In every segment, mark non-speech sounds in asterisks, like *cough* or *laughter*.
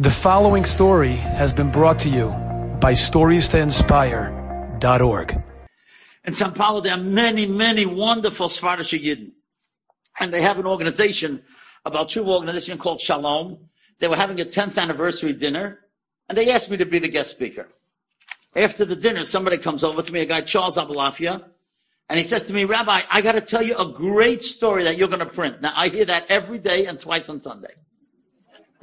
The following story has been brought to you by stories to StoriesToInspire.org. In Sao Paulo, there are many, many wonderful Svardish Yidden. And they have an organization, about two organization called Shalom. They were having a 10th anniversary dinner, and they asked me to be the guest speaker. After the dinner, somebody comes over to me, a guy, Charles Abulafia, and he says to me, Rabbi, I got to tell you a great story that you're going to print. Now, I hear that every day and twice on Sunday.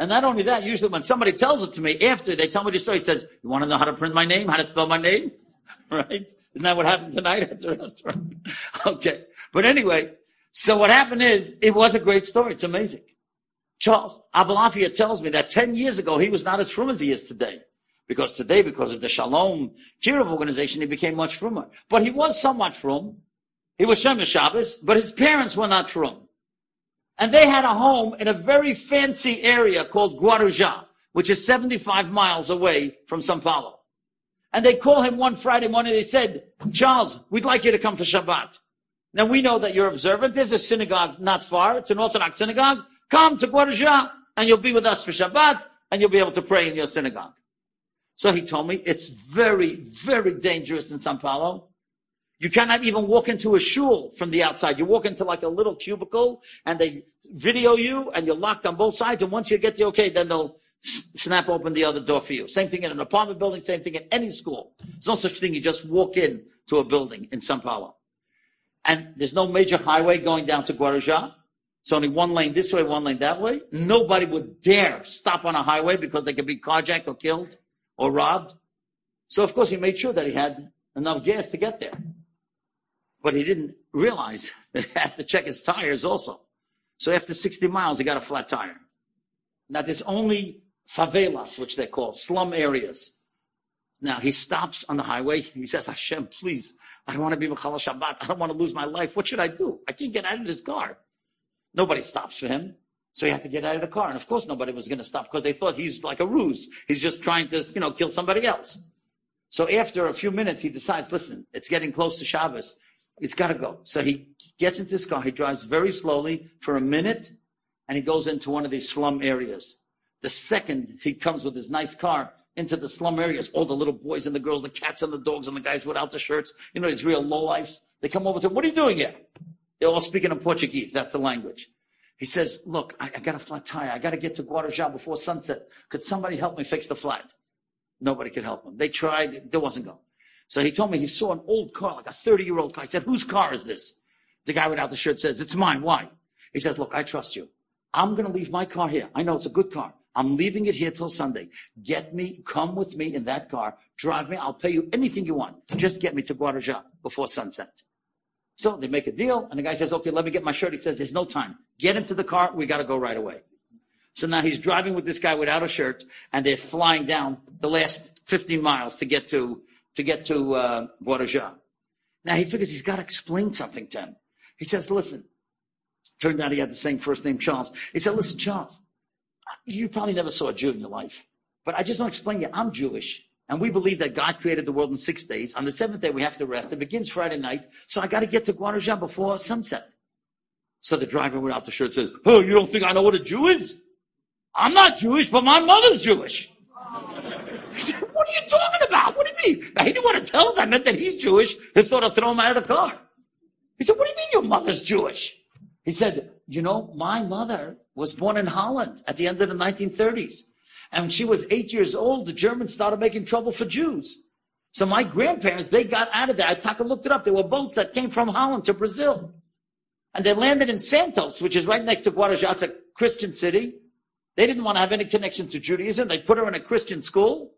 And not only that, usually when somebody tells it to me after they tell me the story, he says, You want to know how to print my name, how to spell my name? *laughs* Right? Isn't that what happened tonight at the restaurant? *laughs* okay. But anyway, so what happened is it was a great story. It's amazing. Charles Abulafia tells me that 10 years ago he was not as frum as he is today. Because today, because of the Shalom Kiruv organization, he became much frummer. But he was somewhat frum. He was shomer Shabbos, but his parents were not frum. And they had a home in a very fancy area called Guarujá, which is 75 miles away from Sao Paulo. And they call him one Friday morning. They said, Charles, we'd like you to come for Shabbat. Now we know that you're observant. There's a synagogue not far. It's an Orthodox synagogue. Come to Guarujá and you'll be with us for Shabbat and you'll be able to pray in your synagogue. So he told me it's very, very dangerous in Sao Paulo. You cannot even walk into a shul from the outside. You walk into like a little cubicle and they video you and you're locked on both sides. And once you get the okay, then they'll snap open the other door for you. Same thing in an apartment building, same thing in any school. There's no such thing. You just walk in to a building in Sao Paulo. And there's no major highway going down to Guarujá. It's only one lane this way, one lane that way. Nobody would dare stop on a highway because they could be carjacked or killed or robbed. So of course he made sure that he had enough gas to get there. But he didn't realize *laughs* that he had to check his tires also. So after 60 miles, he got a flat tire. Now there's only favelas, which they call slum areas. Now he stops on the highway. He says, Hashem, please, I don't want to be mechalel Shabbat. I don't want to lose my life. What should I do? I can't get out of this car. Nobody stops for him. So he had to get out of the car. And of course, nobody was going to stop because they thought he's like a ruse. He's just trying to, you know, kill somebody else. So after a few minutes, he decides, listen, it's getting close to Shabbos. He's got to go. So he gets into his car. He drives very slowly for a minute and he goes into one of these slum areas. The second he comes with his nice car into the slum areas, all the little boys and the girls, the cats and the dogs and the guys without the shirts, you know, these real lowlifes, they come over to him. What are you doing here? They're all speaking in Portuguese. That's the language. He says, look, I, I got a flat tire. I got to get to Guarujá before sunset. Could somebody help me fix the flat? Nobody could help him. They tried. There wasn't going. So he told me he saw an old car, like a 30 year old car. He said, whose car is this? The guy without the shirt says, it's mine. Why? He says, look, I trust you. I'm going to leave my car here. I know it's a good car. I'm leaving it here till Sunday. Get me, come with me in that car, drive me. I'll pay you anything you want. Just get me to Guarujá before sunset. So they make a deal, and the guy says, okay, let me get my shirt. He says, there's no time. Get into the car. We got to go right away. So now he's driving with this guy without a shirt, and they're flying down the last 15 miles to get to to get to uh. Now he figures he's got to explain something to him. He says, listen, turned out he had the same first name, Charles. He said, listen, Charles, you probably never saw a Jew in your life, but I just want to explain to you, I'm Jewish. And we believe that God created the world in six days. On the seventh day, we have to rest. It begins Friday night. So I got to get to Guarujá before sunset. So the driver without the shirt says, Oh, you don't think I know what a Jew is? I'm not Jewish, but my mother's Jewish. He said, what are you talking about? What do you mean? Now, he didn't them that he's Jewish. He thought I'd throw him out of the car. He said, what do you mean your mother's Jewish? He said, you know, my mother was born in Holland at the end of the 1930s. And when she was eight years old, the Germans started making trouble for Jews. So my grandparents, they got out of there. I Taka looked it up. There were boats that came from Holland to Brazil. And they landed in Santos, which is right next to Guarujá. It's a Christian city. They didn't want to have any connection to Judaism. They put her in a Christian school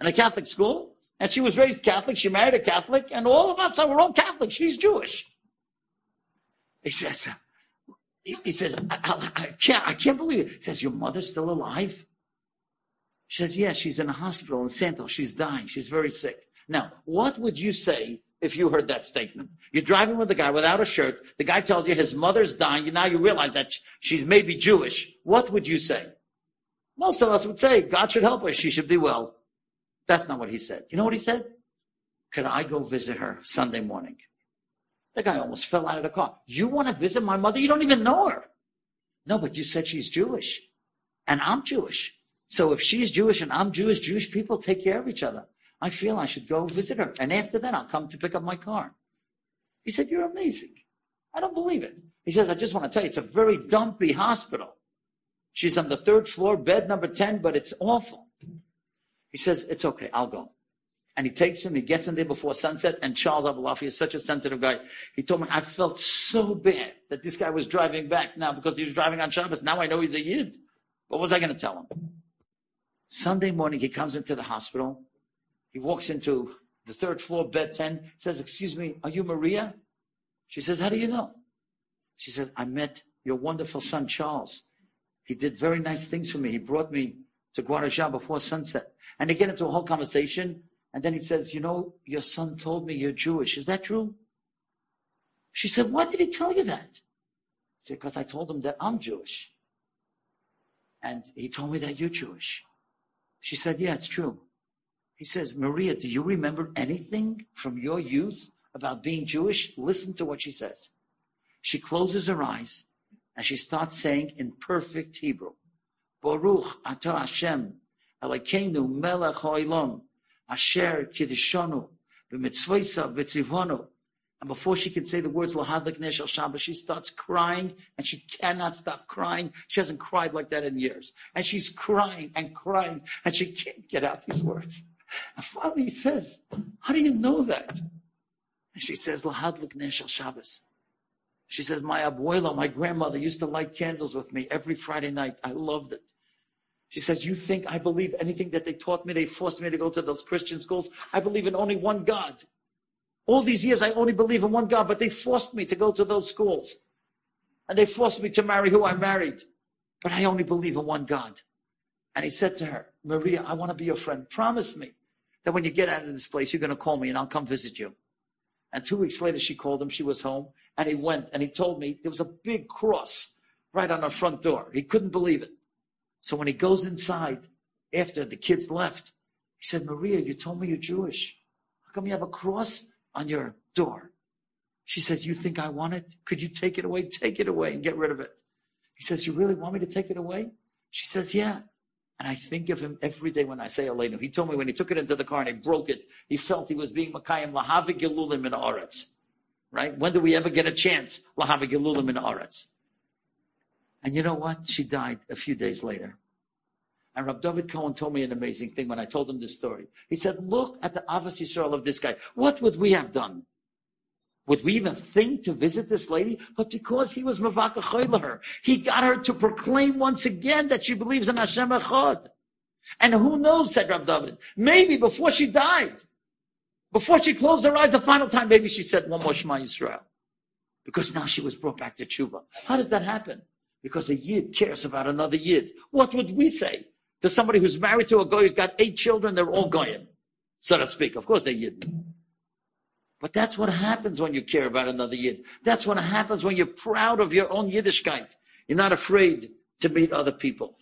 in a Catholic school, and she was raised Catholic. She married a Catholic, and all of us are all Catholic. She's Jewish. He says, he says, I, I, can't, I can't believe it. He says, your mother's still alive? She says, yeah, she's in a hospital in Santos. She's dying. She's very sick. Now, what would you say if you heard that statement? You're driving with a guy without a shirt. The guy tells you his mother's dying. Now you realize that she's maybe Jewish. What would you say? Most of us would say, God should help her. She should be well. That's not what he said. You know what he said? Could I go visit her Sunday morning? The guy almost fell out of the car. You want to visit my mother? You don't even know her. No, but you said she's Jewish. And I'm Jewish. So if she's Jewish and I'm Jewish, Jewish people take care of each other. I feel I should go visit her. And after that, I'll come to pick up my car. He said, You're amazing. I don't believe it. He says, I just want to tell you, it's a very dumpy hospital. She's on the third floor, bed number 10, but it's awful. He says, It's okay, I'll go. And he takes him, he gets him there before sunset. And Charles Abulafia is such a sensitive guy. He told me, I felt so bad that this guy was driving back now because he was driving on Shabbos. Now I know he's a Yid. What was I going to tell him? Sunday morning, he comes into the hospital. He walks into the third floor, bed 10, says, Excuse me, are you Maria? She says, How do you know? She says, I met your wonderful son, Charles. He did very nice things for me. He brought me to Guarujá before sunset. And they get into a whole conversation. And then he says, You know, your son told me you're Jewish. Is that true? She said, Why did he tell you that? Said, Because I told him that I'm Jewish. And he told me that you're Jewish. She said, Yeah, it's true. He says, Maria, do you remember anything from your youth about being Jewish? Listen to what she says. She closes her eyes and she starts saying in perfect Hebrew, Baruch atah Hashem, Elokeinu melech ha'olam, asher kiddishonu, b'mitzvoisa v'tzivonu. And before she can say the words Lahadlik ner shel Shabbos, she starts crying and she cannot stop crying. She hasn't cried like that in years. And she's crying and crying and she can't get out these words. And finally he says, How do you know that? And she says, Lahadlik ner shel Shabbos. She says, My abuela, my grandmother, used to light candles with me every Friday night. I loved it. She says, You think I believe anything that they taught me? They forced me to go to those Christian schools. I believe in only one God. All these years, I only believe in one God, but they forced me to go to those schools. And they forced me to marry who I married. But I only believe in one God. And he said to her, Maria, I want to be your friend. Promise me that when you get out of this place, you're going to call me and I'll come visit you. And two weeks later, she called him. She was home. And he went and he told me there was a big cross right on our front door. He couldn't believe it. So when he goes inside, after the kids left, he said, Maria, you told me you're Jewish. How come you have a cross on your door? She says, You think I want it? Could you take it away? Take it away and get rid of it. He says, You really want me to take it away? She says, Yeah. And I think of him every day when I say Aleinu. He told me when he took it into the car and he broke it, he felt he was being Makayim l'haavir gilulim in Oretz right? When do we ever get a chance? Lahavigilulim in Aretz. And you know what? She died a few days later. And Rab David Cohen told me an amazing thing when I told him this story. He said, look at the Ahavas Yisrael of this guy. What would we have done? Would we even think to visit this lady? But because he was mevaker her, he got her to proclaim once again that she believes in Hashem Echad. And who knows, said Rab David, maybe before she died, before she closed her eyes the final time, maybe she said one more Shema Yisrael. Because now she was brought back to tshuva. How does that happen? Because a yid cares about another yid. What would we say to somebody who's married to a guy who's got eight children? They're all goyim, so to speak. Of course they're yid. But that's what happens when you care about another yid. That's what happens when you're proud of your own Yiddishkeit. You're not afraid to meet other people.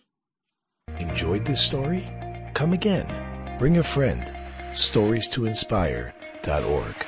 Enjoyed this story? Come again. Bring a friend. StoriesToInspire.org.